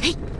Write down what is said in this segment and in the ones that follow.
はい。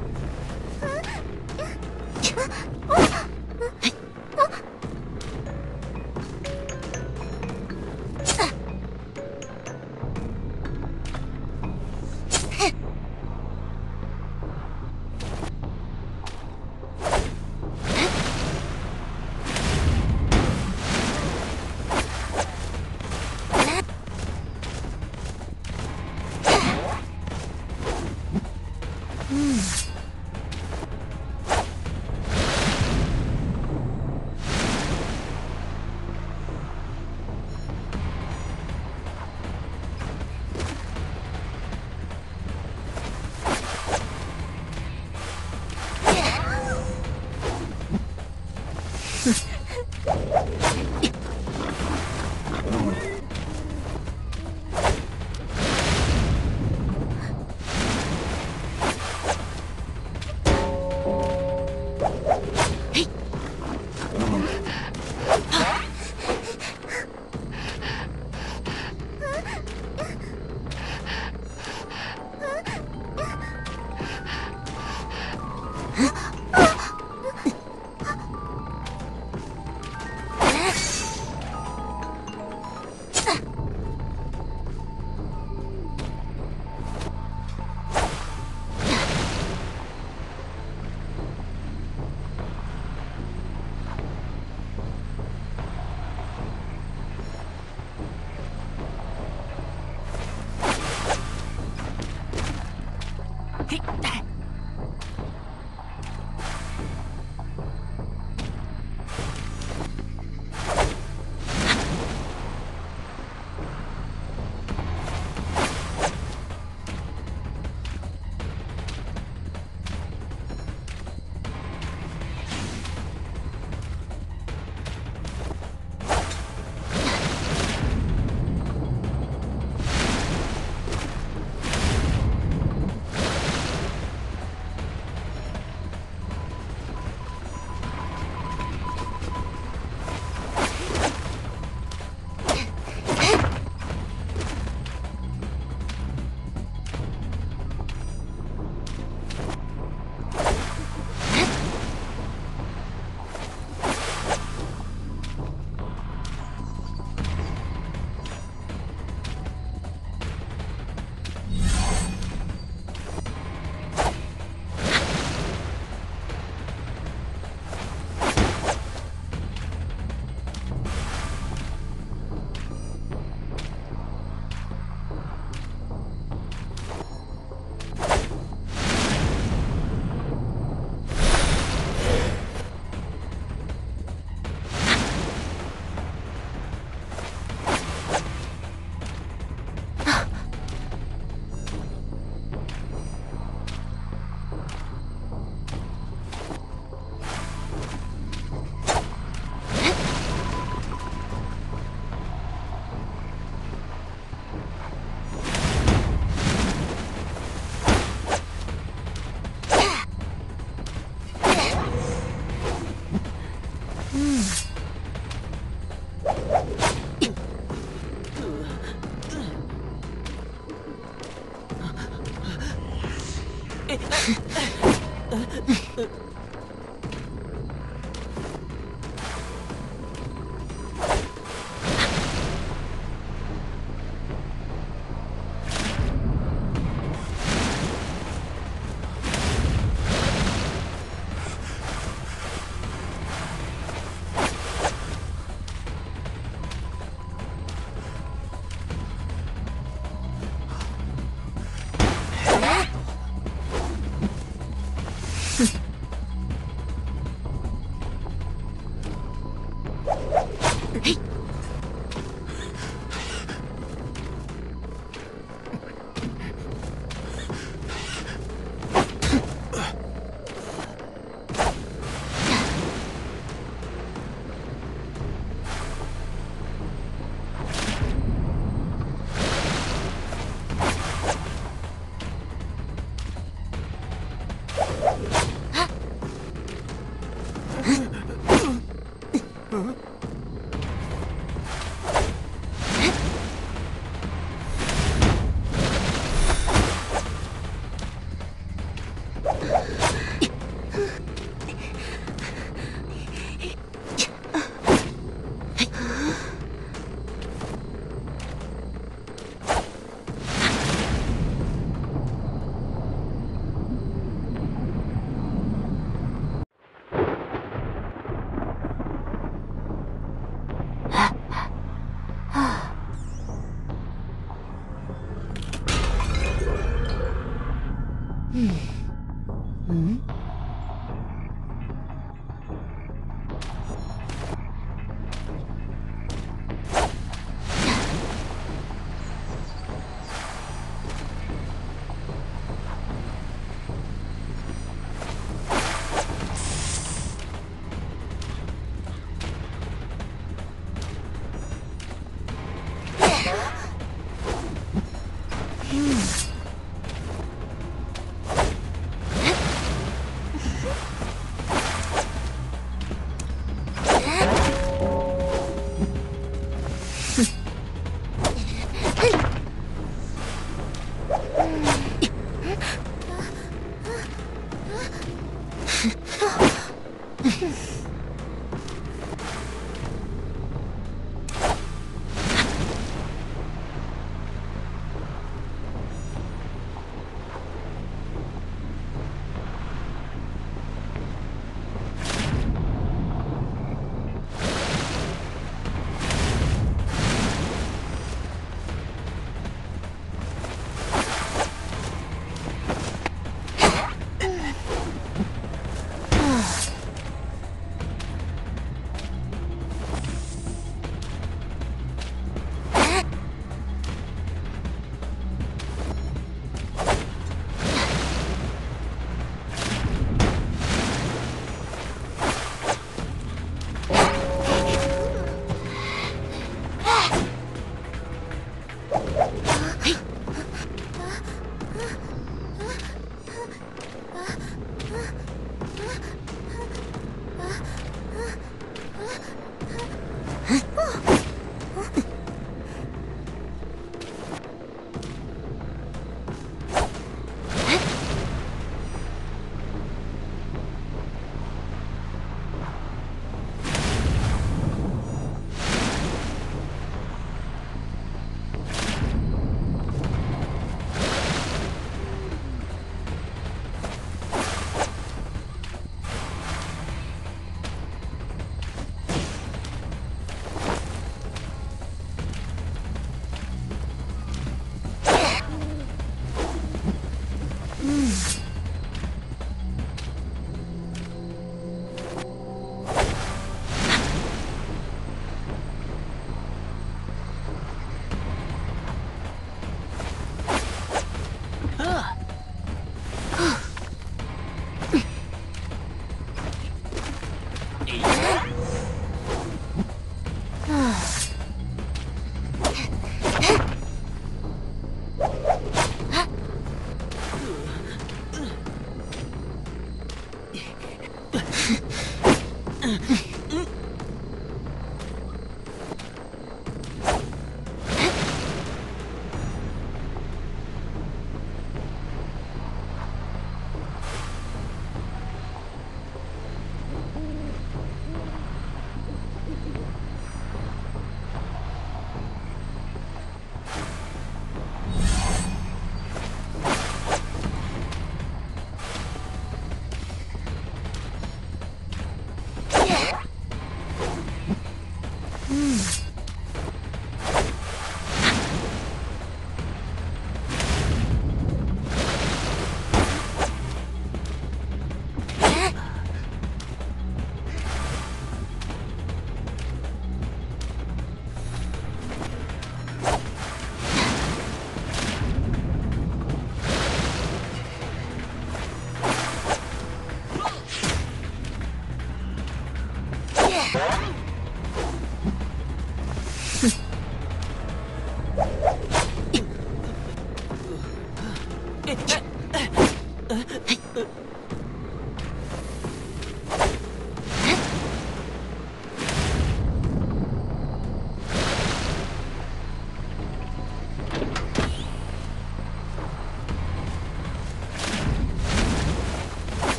あっ。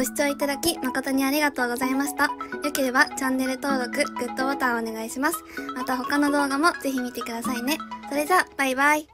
ご視聴いただき誠にありがとうございました。良ければチャンネル登録、グッドボタンお願いします。また他の動画もぜひ見てくださいね。それじゃあ、バイバイ。